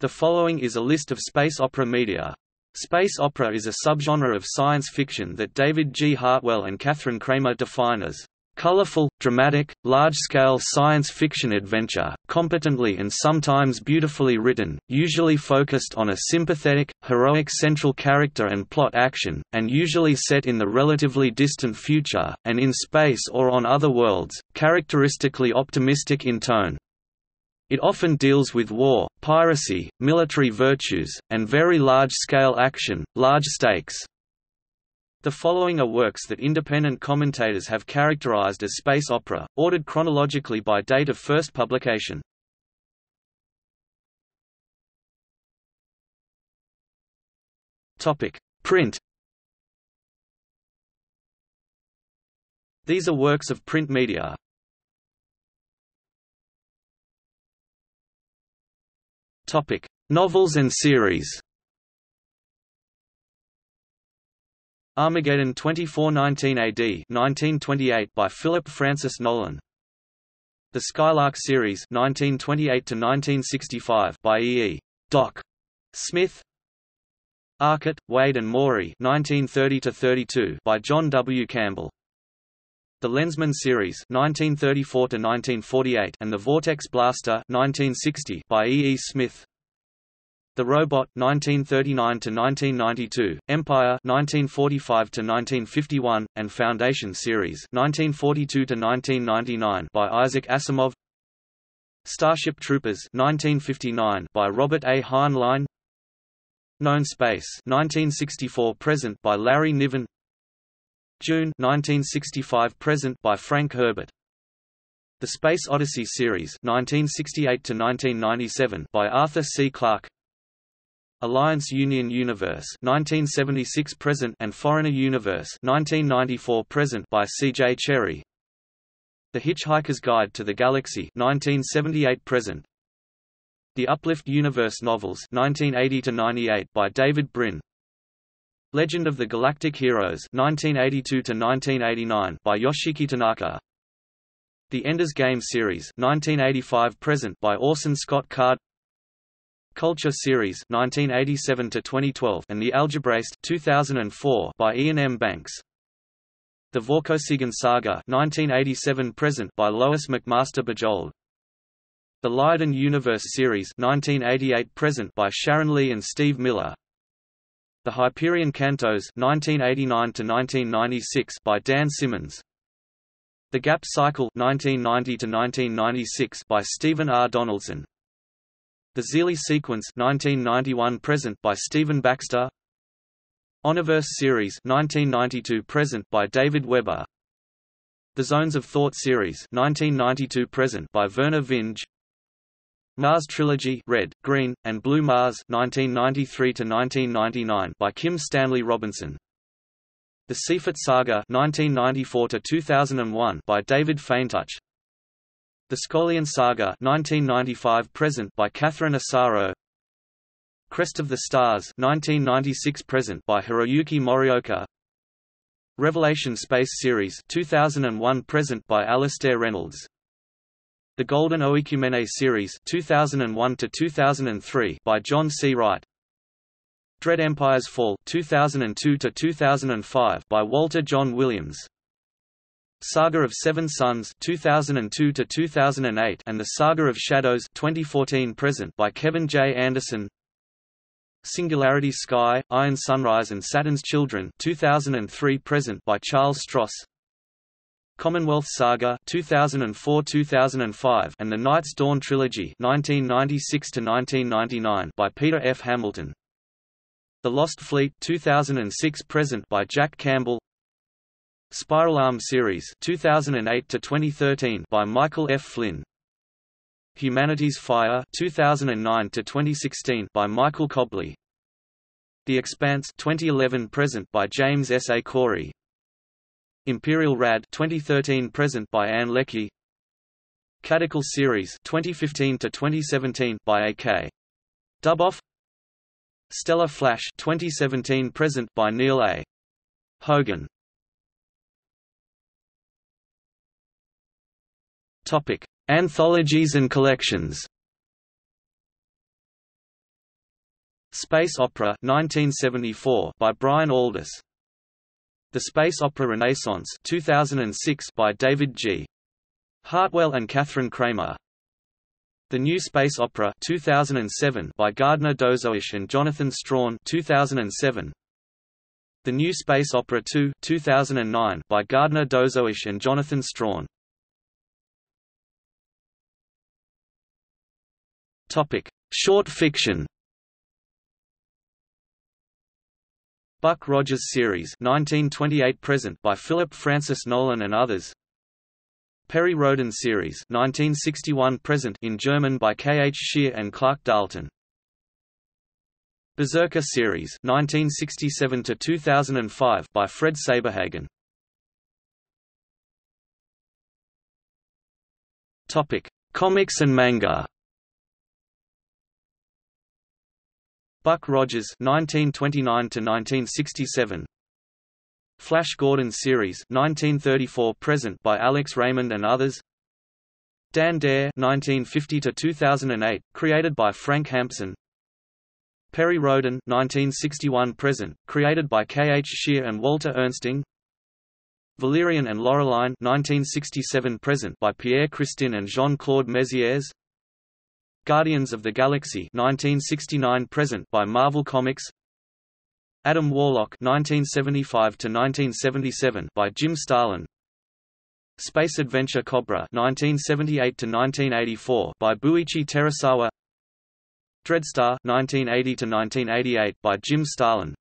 The following is a list of space opera media. Space opera is a subgenre of science fiction that David G. Hartwell and Kathryn Cramer define as colorful, dramatic, large-scale science fiction adventure, competently and sometimes beautifully written, usually focused on a sympathetic, heroic central character and plot action, and usually set in the relatively distant future, and in space or on other worlds, characteristically optimistic in tone. It often deals with war, piracy, military virtues, and very large-scale action, large stakes. The following are works that independent commentators have characterized as space opera, ordered chronologically by date of first publication. Topic: Print. These are works of print media, Topic: Novels and series. Armageddon 2419 AD 1928 by Philip Francis Nolan. The Skylark series 1928 to 1965 by E. E. Doc Smith. Arcot, Wade and Maury 1930 to 32 by John W. Campbell. The Lensman series 1934 to 1948 and The Vortex Blaster 1960 by E. E. Smith. The Robot 1939 to 1992, Empire 1945 to 1951 and Foundation series 1942 to 1999 by Isaac Asimov. Starship Troopers 1959 by Robert A. Heinlein. Known Space 1964 present by Larry Niven. Dune 1965 present by Frank Herbert. The Space Odyssey series 1968 to 1997 by Arthur C. Clarke. Alliance Union Universe 1976 present and Foreigner Universe 1994 present by C.J. Cherryh. The Hitchhiker's Guide to the Galaxy 1978 present. The Uplift Universe novels 1980 to 98 by David Brin. Legend of the Galactic Heroes 1982 to 1989 by Yoshiki Tanaka The Ender's Game series 1985–present by Orson Scott Card Culture series 1987 to 2012 and The Algebraist 2004 by Iain M. Banks The Vorkosigan Saga 1987–present by Lois McMaster Bujold The Liaden Universe series 1988–present by Sharon Lee and Steve Miller the Hyperion Cantos 1989 to 1996 by Dan Simmons. The Gap Cycle 1990 to 1996 by Stephen R. Donaldson. The Xeelee Sequence 1991 present by Stephen Baxter. Honorverse Series 1992 present by David Weber. The Zones of Thought Series 1992 present by Vernor Vinge. Mars Trilogy Red, Green, and Blue Mars (1993–1999) by Kim Stanley Robinson. The Seafort Saga (1994–2001) by David Feintuch. The Skolian Saga 1995 present by Catherine Asaro. Crest of the Stars 1996 present by Hiroyuki Morioka. Revelation Space Series 2001 present by Alastair Reynolds. The Golden Oikumene series 2001 to 2003 by John C. Wright. Dread Empire's Fall 2002 to 2005 by Walter John Williams. Saga of Seven Suns 2002 to 2008 and The Saga of Shadows 2014 present by Kevin J. Anderson. Singularity Sky, Iron Sunrise and Saturn's Children 2003 present by Charles Stross. Commonwealth Saga 2004-2005 and the Night's Dawn trilogy 1996 to 1999 by Peter F. Hamilton. The Lost Fleet 2006 present by Jack Campbell. Spiralarm series 2008 to 2013 by Michael F. Flynn. Humanities Fire 2009 to 2016 by Michael Cobley. The Expanse 2011 present by James S. A. Corey. Imperial Radch 2013 present by Ann Leckie Cadicle Series 2015 to 2017 by AK Duboff Stellar Flash 2017 present by Neil A Hogan Topic Anthologies and collections Space Opera 1974 by Brian Aldiss. The Space Opera Renaissance 2006 by David G. Hartwell and Kathryn Cramer. The New Space Opera 2007 by Gardner Dozois and Jonathan Strahan 2007. The New Space Opera 2 2009 by Gardner Dozois and Jonathan Strahan. Topic: Short fiction. Buck Rogers series 1928 present by Philip Francis Nolan and others. Perry Rhodan series 1961 present in German by K. H. Scheer and Clark Darlton. Berserker series 1967 to 2005 by Fred Saberhagen. Topic: Comics and manga. Buck Rogers 1929 to 1967 Flash Gordon series 1934 present by Alex Raymond and others. Dan Dare 1950 to 2008 created by Frank Hampson. Perry Rhodan 1961 present created by K. H. Scheer and Walter Ernsting. Valerian and Laureline 1967 present by Pierre Christin and Jean-Claude Mézières Guardians of the Galaxy 1969 present by Marvel Comics. Adam Warlock 1975 to 1977 by Jim Starlin. Space Adventure Cobra 1978 to 1984 by Buichi Terasawa. Dreadstar 1980 to 1988 by Jim Starlin.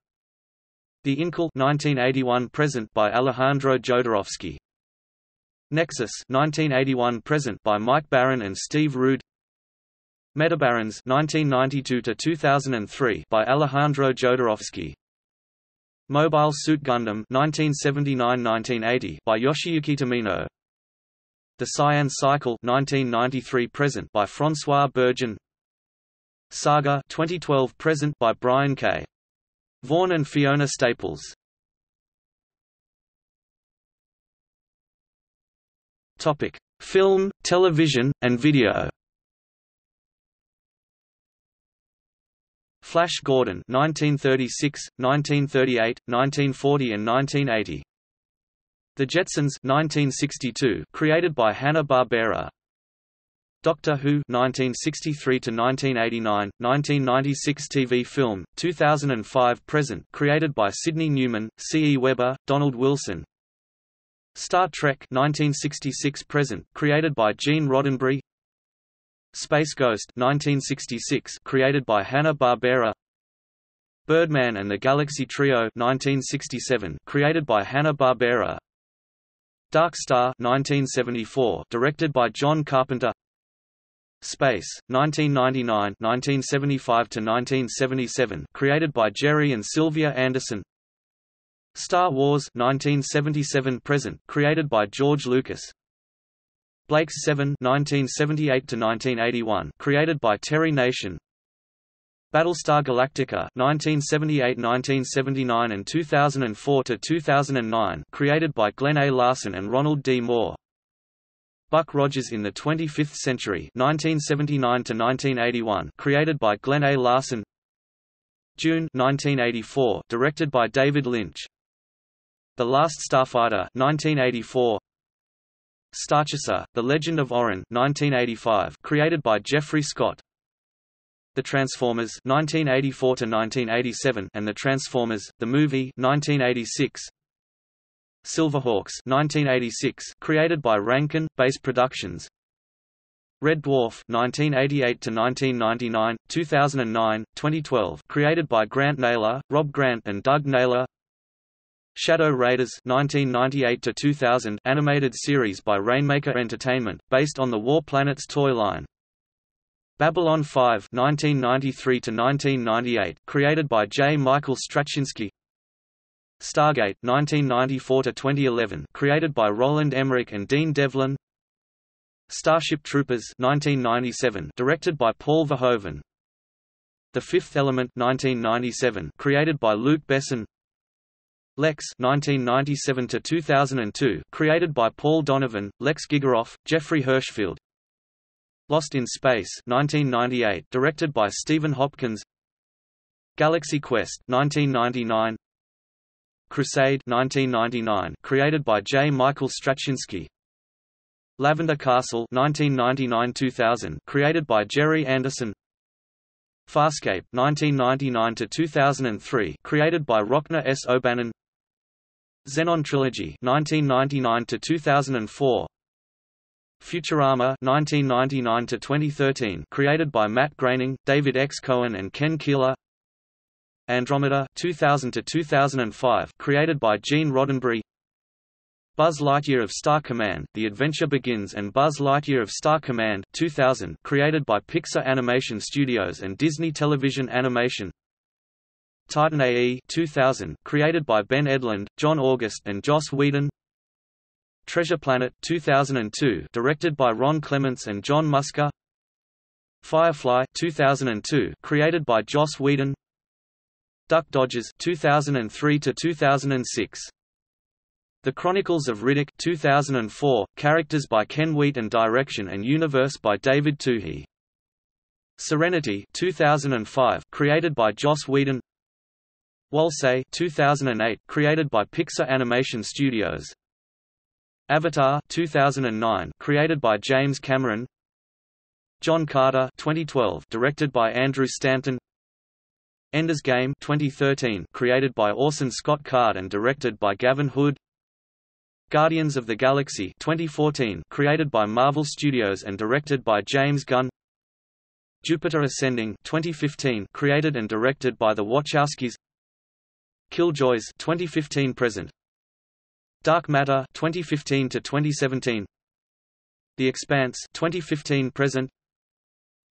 The Incal 1981 present by Alejandro Jodorowsky. Nexus 1981 present by Mike Baron and Steve Rude Metabarons 1992 to 2003 by Alejandro Jodorowsky Mobile Suit Gundam 1979–1980 by Yoshiyuki Tomino. The Cyan Cycle 1993 present by François Bourgeon. Saga 2012 present by Brian K. Vaughan and Fiona Staples. Topic: Film, television, and video. Flash Gordon 1936, 1938, 1940 and 1980. The Jetsons 1962, created by Hanna-Barbera. Doctor Who 1963 to 1989, 1996 TV film, 2005 present, created by Sidney Newman, C. E. Weber, Donald Wilson. Star Trek 1966 present, created by Gene Roddenberry. Space Ghost 1966 created by Hanna-Barbera. Birdman and the Galaxy Trio 1967 created by Hanna-Barbera. Dark Star 1974 directed by John Carpenter. Space 1999 1975 to 1977 created by Gerry and Sylvia Anderson. Star Wars 1977 present created by George Lucas Blake's 7 1978–1981 created by Terry Nation Battlestar Galactica 1978–1979 and 2004–2009 created by Glen A. Larson and Ronald D. Moore Buck Rogers in the 25th Century 1979–1981 created by Glen A. Larson Dune 1984 directed by David Lynch The Last Starfighter 1984 Starchaser, The Legend of Orin 1985, created by Jeffrey Scott. The Transformers 1984 to 1987 and The Transformers: The Movie 1986. Silverhawks 1986, created by Rankin Base Productions. Red Dwarf 1988 to 1999, 2009, 2012, created by Grant Naylor, Rob Grant and Doug Naylor. Shadow Raiders 1998 2000 animated series by Rainmaker Entertainment based on the War Planets toy line. Babylon 5 (1993–1998) created by J. Michael Straczynski. Stargate 1994 2011 created by Roland Emmerich and Dean Devlin. Starship Troopers 1997 directed by Paul Verhoeven. The Fifth Element 1997 created by Luc Besson. Lexx 1997 to 2002, created by Paul Donovan, Lex Gigeroff, Jeffrey Hirschfield. Lost in Space 1998, directed by Stephen Hopkins. Galaxy Quest 1999 Crusade 1999 created by J. Michael Straczynski Lavender Castle 1999-2000 created by Gerry Anderson Farscape 1999 to 2003 created by Rockne S O'Bannon Zenon Trilogy 1999 to 2004 Futurama 1999 to 2013 created by Matt Groening, David X. Cohen and Ken Keeler. Andromeda 2000 to 2005 created by Gene Roddenberry. Buzz Lightyear of Star Command The Adventure Begins and Buzz Lightyear of Star Command 2000 created by Pixar Animation Studios and Disney Television Animation Titan AE 2000 created by Ben Edlund, John August and Joss Whedon Treasure Planet 2002 directed by Ron Clements and John Musker Firefly 2002 created by Joss Whedon Duck Dodgers 2003 to 2006 the Chronicles of Riddick 2004, characters by Ken Wheat and direction and universe by David Twohy. Serenity 2005, created by Joss Whedon. WALL-E 2008, created by Pixar Animation Studios. Avatar 2009, created by James Cameron. John Carter 2012, directed by Andrew Stanton. Ender's Game 2013, created by Orson Scott Card and directed by Gavin Hood. Guardians of the Galaxy 2014 created by Marvel Studios and directed by James Gunn Jupiter Ascending 2015 created and directed by the Wachowskis Killjoys 2015 present. Dark Matter 2015 to 2017 The Expanse 2015 present.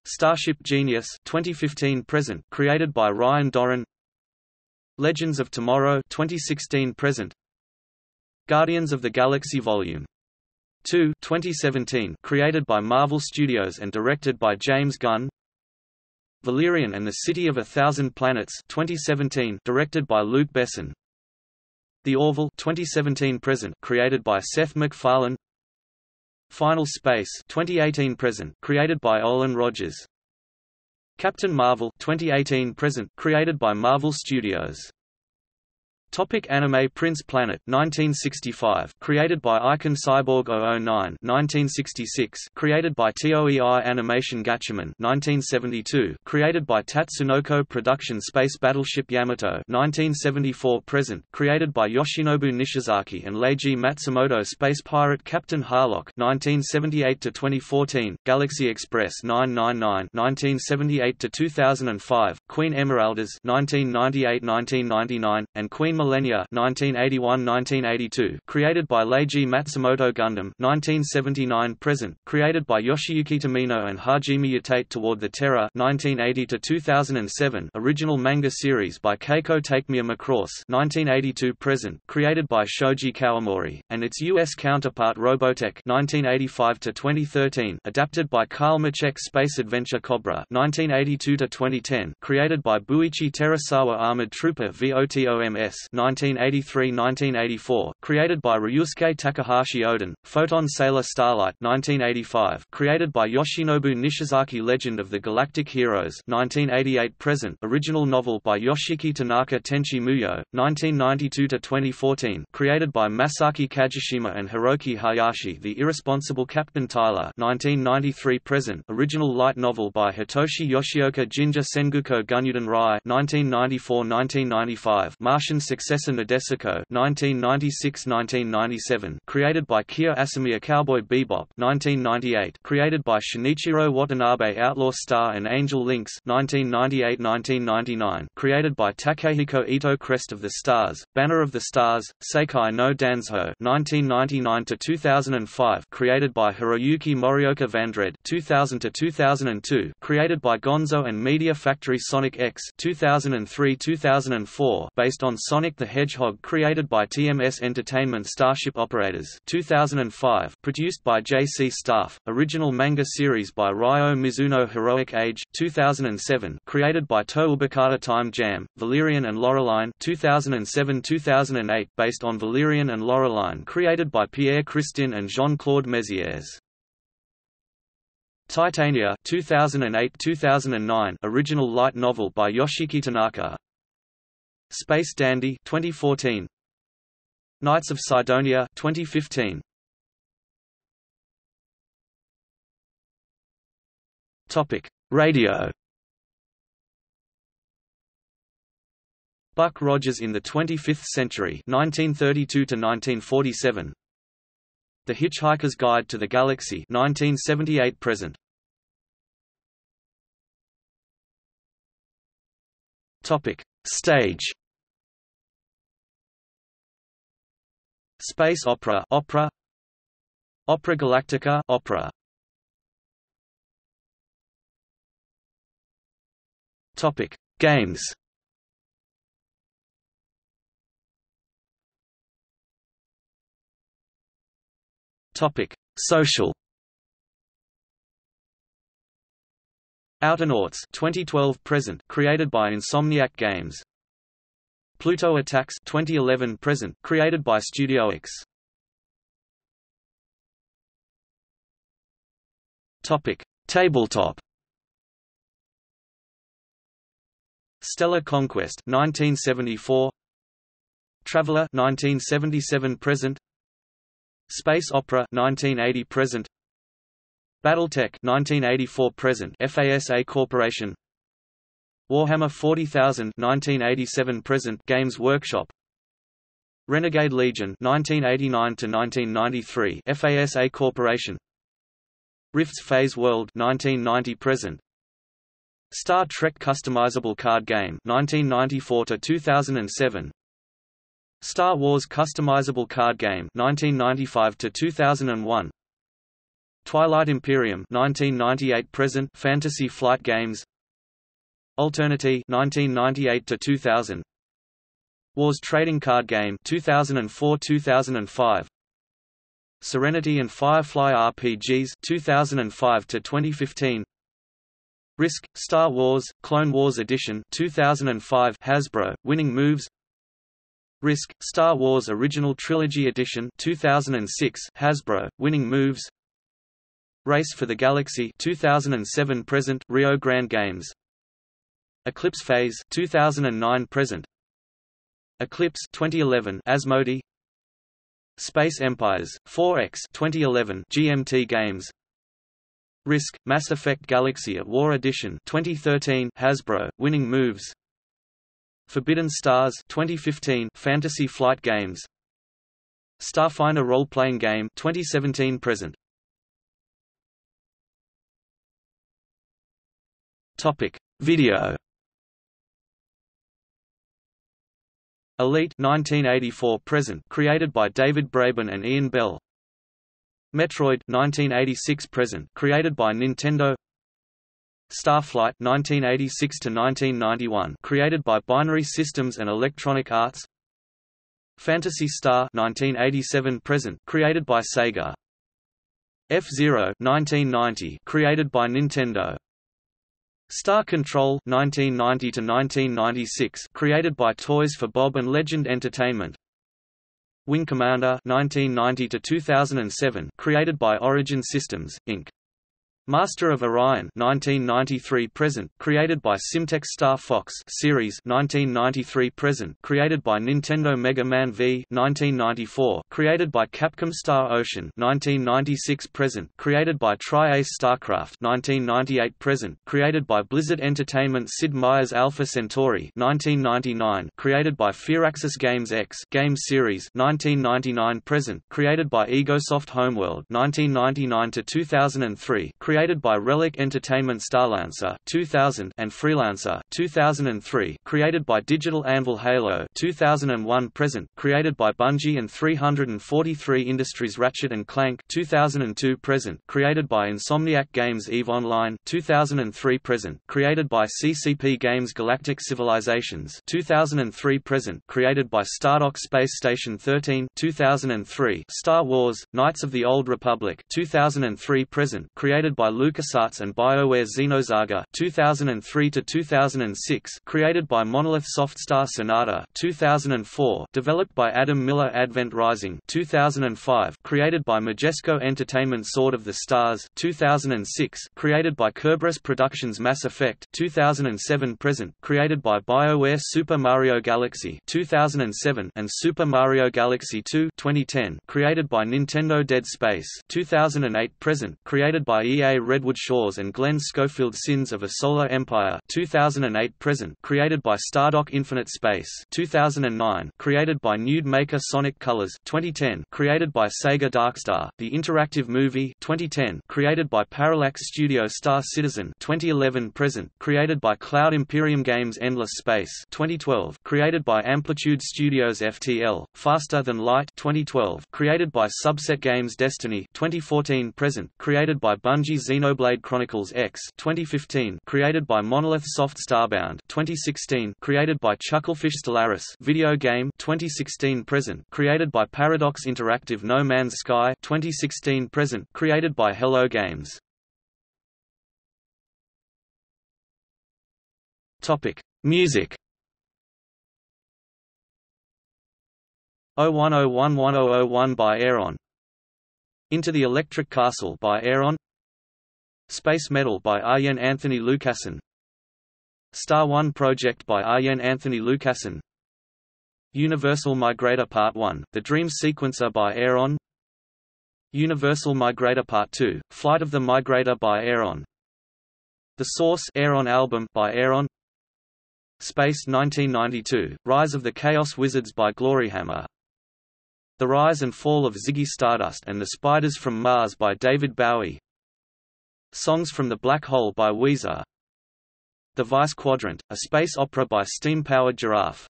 Starship Genius 2015 present created by Ryan Doran. Legends of Tomorrow 2016 present. Guardians of the Galaxy Volume 2 2017 created by Marvel Studios and directed by James Gunn Valerian and the City of a Thousand Planets 2017 directed by Luc Besson. The Orville 2017 present created by Seth MacFarlane. Final Space 2018 present created by Olan Rogers. Captain Marvel 2018 present created by Marvel Studios Topic Anime Prince Planet 1965 created by Icon Cyborg 009 1966 created by TOEI Animation Gatchaman 1972 created by Tatsunoko Production Space Battleship Yamato 1974 present. Created by Yoshinobu Nishizaki and Leiji Matsumoto. Space Pirate Captain Harlock 1978 to 2014 Galaxy Express 999 1978 to 2005 Queen Emeraldas 1998-1999 and Queen Millennia 1981–1982, created by Leiji Matsumoto Gundam 1979–present, created by Yoshiyuki Tomino and Hajime Yatate Toward the Terra 1980–2007, original manga series by Keiko Takemiya Macross 1982–present, created by Shoji Kawamori, and its U.S. counterpart Robotech 1985–2013, adapted by Carl Macek Space Adventure Cobra 1982–2010, created by Buichi Terasawa Armored Trooper VOTOMS 1983–1984, created by Ryosuke Takahashi Odin, Photon Sailor Starlight 1985, created by Yoshinobu Nishizaki Legend of the Galactic Heroes 1988–present, original novel by Yoshiki Tanaka Tenchi Muyo, 1992–2014, created by Masaki Kajishima and Hiroki Hayashi The Irresponsible Captain Tyler 1993–present, original light novel by Hitoshi Yoshioka Jinja Sengoku Gunyuden Rai 1994–1995, Martian successor Nadesico 1996–1997, created by Kia Asamiya Cowboy Bebop 1998, created by Shinichiro Watanabe Outlaw Star and Angel Links 1998–1999, created by Takehiko Ito Crest of the Stars, Banner of the Stars, Seikai no Danzho 1999–2005, created by Hiroyuki Morioka Vandred 2000–2002, created by Gonzo and Media Factory Sonic X 2003–2004, based on Sonic Sonic the Hedgehog created by TMS Entertainment Starship Operators 2005 produced by JC Staff, original manga series by Ryo Mizuno Heroic Age 2007 created by Toubakata Time Jam, Valerian and Laureline 2007-2008 based on Valerian and Laureline created by Pierre Christin and Jean-Claude Mézières. Titania 2008-2009 original light novel by Yoshiki Tanaka Space Dandy 2014 Knights of Cydonia 2015 Topic Radio. Buck Rogers in the 25th Century 1932 to 1947 The Hitchhiker's Guide to the Galaxy 1978 present. Topic Stage Space opera opera Opera Galactica opera Topic: Games. Topic: Social. Outernauts 2012 present created by Insomniac Games. Pluto Attacks 2011 present created by Studio X. Topic: Tabletop. Stellar Conquest 1974 Traveller 1977 present. Space Opera 1980 present. Battletech 1984 present FASA Corporation Warhammer 40,000 1987 present Games Workshop. Renegade Legion (1989–1993), FASA Corporation. Rifts Phase World 1990 present. Star Trek Customizable Card Game 1994 to 2007 Star Wars Customizable Card Game 1995 to 2001 Twilight Imperium 1998 present. Fantasy Flight Games Alternity 1998 to 2000 Wars Trading Card Game 2004-2005 Serenity and Firefly RPGs 2005 to 2015 Risk, Star Wars, Clone Wars Edition 2005 Hasbro, Winning Moves. Risk, Star Wars Original Trilogy Edition 2006 Hasbro, Winning Moves. Race for the Galaxy 2007 present Rio Grande Games Eclipse Phase 2009 present. Eclipse 2011 Asmodee. Space Empires 4X 2011 GMT Games. Risk, Mass Effect Galaxy at War Edition 2013 Hasbro, Winning Moves. Forbidden Stars 2015 Fantasy Flight Games. Starfinder role-playing game 2017 present. Topic. Video Elite 1984 present created by David Braben and Ian Bell. Metroid 1986 present created by Nintendo. Starflight 1986 to 1991 created by Binary Systems and Electronic Arts. Phantasy Star 1987 present created by Sega. F-Zero 1990 created by Nintendo Star Control 1990 to 1996 created by Toys for Bob and Legend Entertainment. Wing Commander 1990 to 2007 created by Origin Systems Inc Master of Orion 1993 present created by Simtex Star Fox series 1993 present created by Nintendo Mega Man V 1994 created by Capcom Star Ocean 1996 present created by Tri-Ace Starcraft 1998 present created by Blizzard Entertainment Sid Meier's Alpha Centauri 1999 created by Firaxis Games X game series 1999 present created by Egosoft Homeworld 1999 to 2003 created by Relic Entertainment Starlancer 2000 and Freelancer 2003, created by Digital Anvil Halo 2001 present, created by Bungie and 343 Industries Ratchet and Clank 2002 present, created by Insomniac Games EVE Online 2003 present, created by CCP Games Galactic Civilizations 2003 present, created by Stardock Space Station 13 2003, Star Wars: Knights of the Old Republic 2003 present, created by by LucasArts and BioWare Xenosaga 2003 to 2006 created by Monolith Soft Star Sonata 2004 developed by Adam Miller Advent Rising 2005 created by Majesco Entertainment Sword of the Stars 2006 created by Kerberos Productions Mass Effect 2007 present created by BioWare Super Mario Galaxy 2007 and Super Mario Galaxy 2 2010 created by Nintendo Dead Space 2008 present created by EA Redwood Shores and Glenn Schofield Sins of a Solar Empire 2008 present created by Stardock Infinite Space 2009 created by Nude Maker Sonic Colors 2010 created by Sega Darkstar The Interactive Movie 2010 created by Parallax Studio Star Citizen 2011 present created by Cloud Imperium Games Endless Space 2012 created by Amplitude Studios FTL Faster Than Light 2012 created by Subset Games Destiny 2014 present created by Bungie Xenoblade Chronicles X 2015 created by Monolith Soft Starbound 2016 created by Chucklefish Stellaris video game 2016 present created by Paradox Interactive No Man's Sky 2016 present created by Hello Games. Topic Music. 010110001 by Ayreon Into the Electric Castle by Ayreon Space Metal by Arjen Anthony Lucassen Star One Project by Arjen Anthony Lucassen Universal Migrator Part 1, The Dream Sequencer by Ayreon Universal Migrator Part 2, Flight of the Migrator by Ayreon The Source Ayreon album by Ayreon Space 1992, Rise of the Chaos Wizards by Gloryhammer. The Rise and Fall of Ziggy Stardust and the Spiders from Mars by David Bowie Songs from the Black Hole by Weezer. The Vice Quadrant, a space opera by steam-powered giraffe.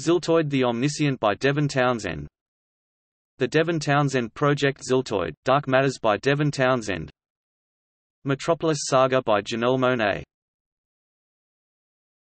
Ziltoid the Omniscient by Devin Townsend. The Devin Townsend Project Ziltoid, Dark Matters by Devin Townsend. Metropolis Saga by Janelle Monáe